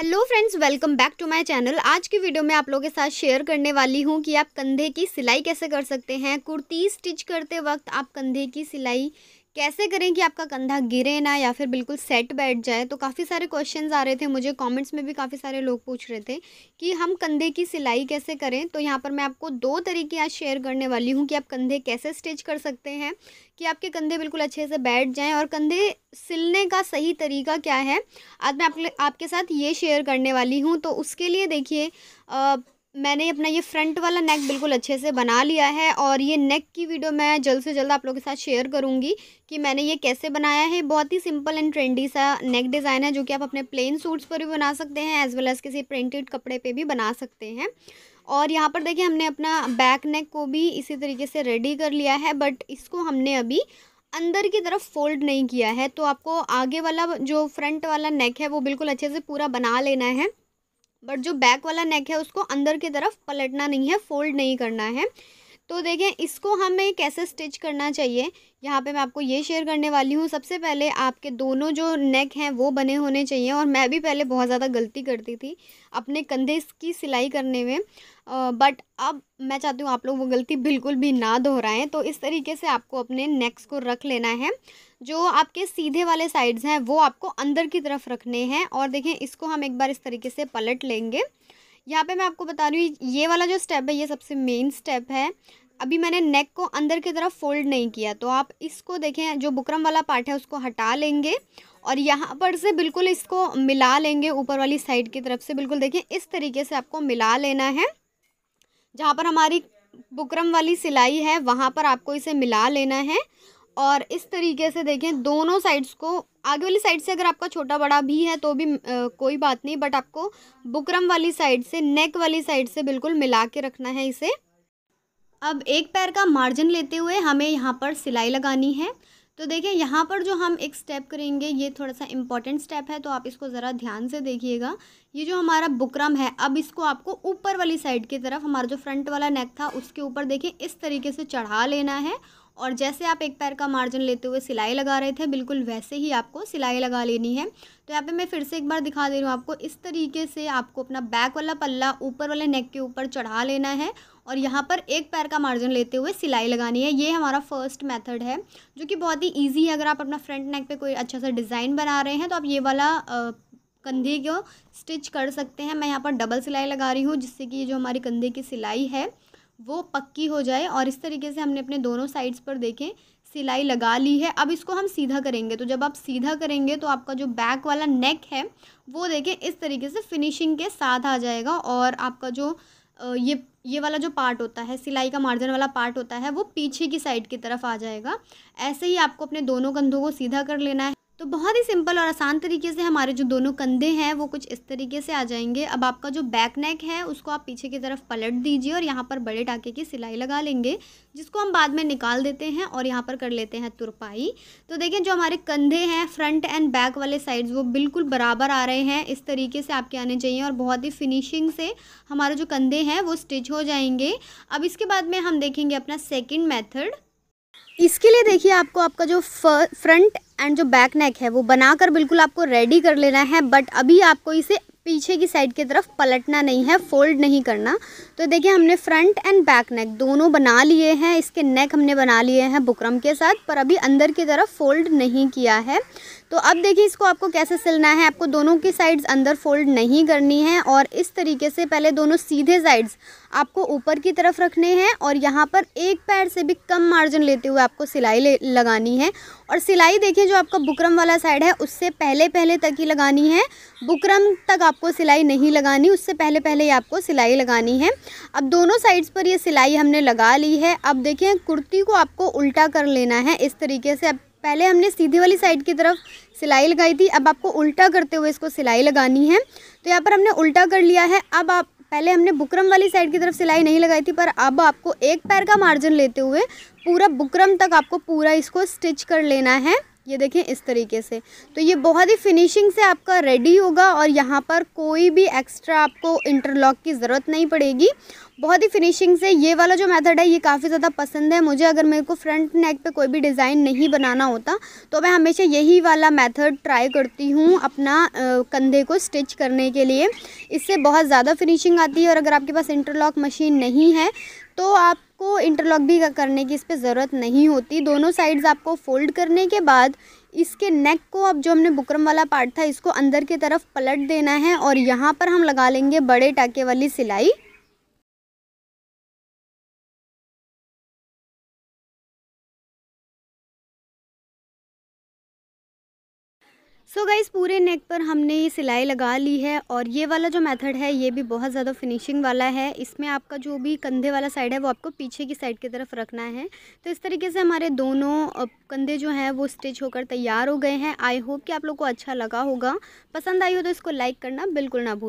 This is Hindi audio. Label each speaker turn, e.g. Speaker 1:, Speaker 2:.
Speaker 1: Hello friends, welcome back to my channel. आज की वीडियो में आप लोगों के साथ शेयर करने वाली हूँ कि आप कंधे की सिलाई कैसे कर सकते हैं। कुर्ती स्टिच करते वक्त आप कंधे की सिलाई कैसे करें कि आपका कंधा गिरे ना या फिर बिल्कुल सेट बैठ जाए? तो काफ़ी सारे क्वेश्चंस आ रहे थे मुझे कमेंट्स में भी काफ़ी सारे लोग पूछ रहे थे कि हम कंधे की सिलाई कैसे करें? तो यहाँ पर मैं आपको दो तरीके आज शेयर करने वाली हूँ कि आप कंधे कैसे स्टिच कर सकते हैं कि आपके कंधे बिल्कुल अच्छे से बैठ जाएँ और कंधे सिलने का सही तरीका क्या है? आज मैं आप, आपके साथ ये शेयर करने वाली हूँ। तो उसके लिए देखिए मैंने अपना ये फ्रंट वाला नेक बिल्कुल अच्छे से बना लिया है और ये नेक की वीडियो मैं जल्द से जल्द आप लोगों के साथ शेयर करूँगी कि मैंने ये कैसे बनाया है। बहुत ही सिंपल एंड ट्रेंडी सा नेक डिज़ाइन है जो कि आप अपने प्लेन सूट्स पर भी बना सकते हैं एज़ वेल एज़ किसी प्रिंटेड कपड़े पे भी बना सकते हैं। और यहाँ पर देखिए हमने अपना बैक नेक को भी इसी तरीके से रेडी कर लिया है बट इसको हमने अभी अंदर की तरफ़ फोल्ड नहीं किया है। तो आपको आगे वाला जो फ्रंट वाला नेक है वो बिल्कुल अच्छे से पूरा बना लेना है। बट जो बैक वाला नेक है, उसको अंदर की तरफ़ पलटना नहीं है, फोल्ड नहीं करना है। तो देखें, इसको हमें कैसे स्टिच करना चाहिए? यहाँ पे मैं आपको ये शेयर करने वाली हूँ। सबसे पहले आपके दोनों जो नेक हैं, वो बने होने चाहिए और मैं भी पहले बहुत ज़्यादा गलती करती थी अपने कंधे की सिलाई करने में। बट अब मैं चाहती हूँ आप लोग वो गलती बिल्कुल भी ना दोहराएँ। तो इस तरीके से आपको अपने नेक्स को रख लेना है। जो आपके सीधे वाले साइड्स हैं, वो आपको अंदर की तरफ़ रखने हैं और देखें, इसको हम एक बार इस तरीके से पलट लेंगे। यहाँ पे मैं आपको बता रही हूँ, ये वाला जो स्टेप है, ये सबसे मेन स्टेप है। अभी मैंने नेक को अंदर की तरफ़ फोल्ड नहीं किया तो आप इसको देखें, जो बुकरम वाला पार्ट है, उसको हटा लेंगे और यहाँ पर से बिल्कुल इसको मिला लेंगे, ऊपर वाली साइड की तरफ़ से बिल्कुल देखें, इस तरीके से आपको मिला लेना है। जहाँ पर हमारी बुकरम वाली सिलाई है, वहाँ पर आपको इसे मिला लेना है और इस तरीके से देखें, दोनों साइड्स को आगे वाली साइड से अगर आपका छोटा बड़ा भी है तो भी आ, कोई बात नहीं बट आपको बुकरम वाली साइड से नेक वाली साइड से बिल्कुल मिला के रखना है इसे। अब एक पैर का मार्जिन लेते हुए हमें यहाँ पर सिलाई लगानी है। तो देखिए यहाँ पर जो हम एक स्टेप करेंगे ये थोड़ा सा इंपॉर्टेंट स्टेप है तो आप इसको ज़रा ध्यान से देखिएगा। ये जो हमारा बुकरम है अब इसको आपको ऊपर वाली साइड की तरफ़ हमारा जो फ्रंट वाला नेक था उसके ऊपर देखिए इस तरीके से चढ़ा लेना है। और जैसे आप एक पैर का मार्जिन लेते हुए सिलाई लगा रहे थे, बिल्कुल वैसे ही आपको सिलाई लगा लेनी है। तो यहाँ पे मैं फिर से एक बार दिखा दे रही हूँ आपको, इस तरीके से आपको अपना बैक वाला पल्ला, ऊपर वाले नेक के ऊपर चढ़ा लेना है और यहाँ पर एक पैर का मार्जिन लेते हुए सिलाई लगानी है। ये हमारा फ़र्स्ट मेथड है, जो कि बहुत ही ईजी है। अगर आप अपना फ्रंट नेक पे कोई अच्छा सा डिज़ाइन बना रहे हैं तो आप ये वाला कंधे को स्टिच कर सकते हैं। मैं यहाँ पर डबल सिलाई लगा रही हूँ, जिससे कि ये जो हमारी कंधे की सिलाई है वो पक्की हो जाए और इस तरीके से हमने अपने दोनों साइड्स पर देखें, सिलाई लगा ली है। अब इसको हम सीधा करेंगे। तो जब आप सीधा करेंगे तो आपका जो बैक वाला नेक है, वो देखें इस तरीके से फिनिशिंग के साथ आ जाएगा और आपका जो ये ये वाला जो पार्ट होता है, सिलाई का मार्जिन वाला पार्ट होता है, वो पीछे की साइड की तरफ़ आ जाएगा। ऐसे ही आपको अपने दोनों कंधों को सीधा कर लेना है। तो बहुत ही सिंपल और आसान तरीके से हमारे जो दोनों कंधे हैं, वो कुछ इस तरीके से आ जाएँगे। अब आपका जो बैक नेक है, उसको आप पीछे की तरफ़ पलट दीजिए और यहाँ पर बड़े टाके की सिलाई लगा लेंगे, जिसको हम बाद में निकाल देते हैं और यहाँ पर कर लेते हैं तुरपाई। तो देखिए, जो हमारे कंधे हैं फ्रंट एंड बैक वाले साइड्स वो बिल्कुल बराबर आ रहे हैं। इस तरीके से आपके आने चाहिए और बहुत ही फिनिशिंग से हमारे जो कंधे हैं, वो स्टिच हो जाएँगे। अब इसके बाद में हम देखेंगे अपना सेकेंड मैथड इसके लिए देखिए, आपको आपका जो फ्रंट एंड जो बैक नेक है, वो बनाकर बिल्कुल आपको रेडी कर लेना है बट अभी आपको इसे पीछे की साइड की तरफ़ पलटना नहीं है फोल्ड नहीं करना। तो देखिए, हमने फ्रंट एंड बैक नेक दोनों बना लिए हैं, इसके नेक हमने बना लिए हैं बुकरम के साथ, पर अभी अंदर की तरफ़ फोल्ड नहीं किया है। तो अब देखिए इसको आपको कैसे सिलना है। आपको दोनों की साइड्स अंदर फोल्ड नहीं करनी है और इस तरीके से पहले दोनों सीधे साइड्स आपको ऊपर की तरफ़ रखने हैं और यहाँ पर एक पैर से भी कम मार्जिन लेते हुए आपको सिलाई लगानी है। और सिलाई देखिए जो आपका बुकरम वाला साइड है, उससे पहले पहले तक ही लगानी है। बुकरम तक आपको सिलाई नहीं लगानी, उससे पहले पहले ही आपको सिलाई लगानी है। अब दोनों साइड्स पर ये सिलाई हमने लगा ली है। अब देखिए कुर्ती को आपको उल्टा कर लेना है। इस तरीके से अब पहले हमने सीधे वाली साइड की तरफ़ सिलाई लगाई थी, अब आपको उल्टा करते हुए इसको सिलाई लगानी है। तो यहाँ पर हमने उल्टा कर लिया है, अब आप, पहले हमने बुकरम वाली साइड की तरफ़ सिलाई नहीं लगाई थी, पर अब आपको एक पैर का मार्जिन लेते हुए पूरा बुकरम तक आपको पूरा इसको स्टिच कर लेना है। ये देखें इस तरीके से। तो ये बहुत ही फिनिशिंग से आपका रेडी होगा और यहाँ पर कोई भी एक्स्ट्रा आपको इंटरलॉक की ज़रूरत नहीं पड़ेगी। बहुत ही फिनिशिंग से ये वाला जो मेथड है, ये काफ़ी ज़्यादा पसंद है मुझे। अगर मेरे को फ्रंट नेक पे कोई भी डिज़ाइन नहीं बनाना होता तो मैं हमेशा यही वाला मेथड ट्राई करती हूँ अपना कंधे को स्टिच करने के लिए। इससे बहुत ज़्यादा फिनिशिंग आती है और अगर आपके पास इंटरलॉक मशीन नहीं है तो आपको इंटरलॉक भी करने की इस पर ज़रूरत नहीं होती। दोनों साइड्स आपको फोल्ड करने के बाद इसके नेक को अब जो हमने बुकरम वाला पार्ट था, इसको अंदर की तरफ़ पलट देना है और यहाँ पर हम लगा लेंगे बड़े टाके वाली सिलाई। सो so गाइस पूरे नेक पर हमने ये सिलाई लगा ली है और ये वाला जो मेथड है, ये भी बहुत ज़्यादा फिनिशिंग वाला है। इसमें आपका जो भी कंधे वाला साइड है, वो आपको पीछे की साइड की तरफ़ रखना है। तो इस तरीके से हमारे दोनों कंधे जो हैं, वो स्टिच होकर तैयार हो गए हैं। आई होप कि आप लोग को अच्छा लगा होगा। पसंद आई हो तो इसको लाइक करना बिल्कुल ना भूलें।